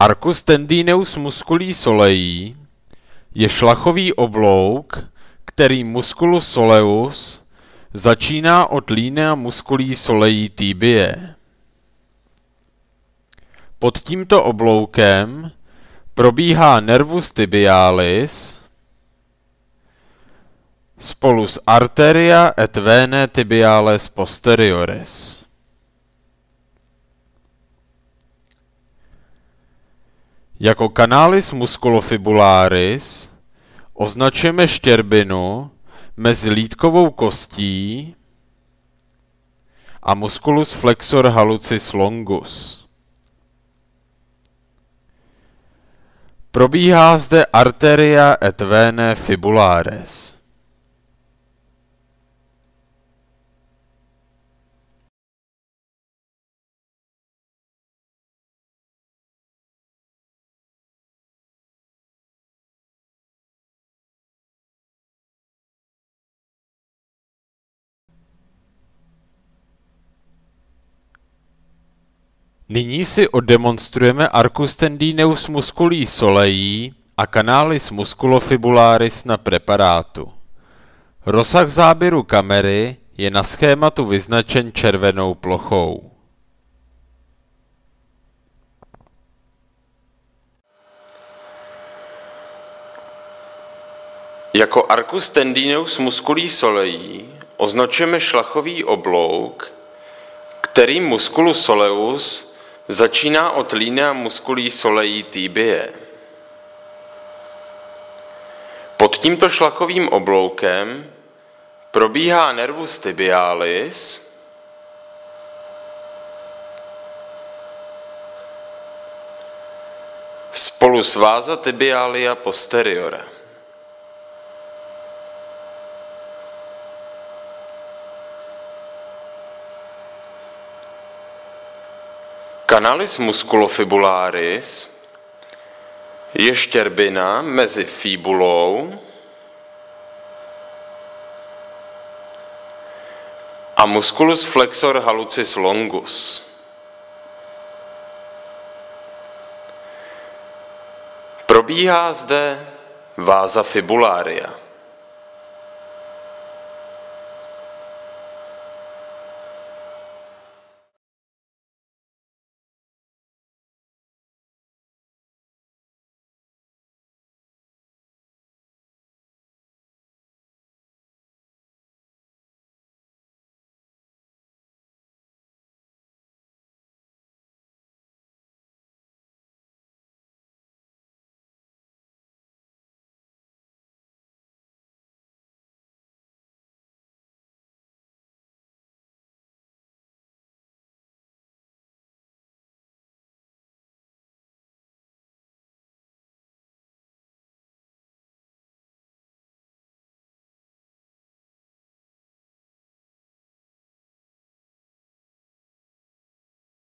Arcus tendineus musculi solei je šlachový oblouk, který musculus soleus začíná od linea musculí solei tibie. Pod tímto obloukem probíhá nervus tibialis spolu s arteria et vene tibiales posteriores. Jako canalis musculofibularis označujeme štěrbinu mezi lítkovou kostí a musculus flexor hallucis longus. Probíhá zde arteria et vene fibulares. Nyní si oddemonstrujeme arcus tendineus musculi solei a canalis musculofibularis na preparátu. Rozsah záběru kamery je na schématu vyznačen červenou plochou. Jako arcus tendineus musculi solei označujeme šlachový oblouk, který musculus soleus Začíná od linea musculí solei tibie. Pod tímto šlachovým obloukem probíhá nervus tibialis, spolu s váza tibialia posteriore. Canalis musculofibularis je štěrbina mezi fibulou a musculus flexor hallucis longus. Probíhá zde váza fibulária.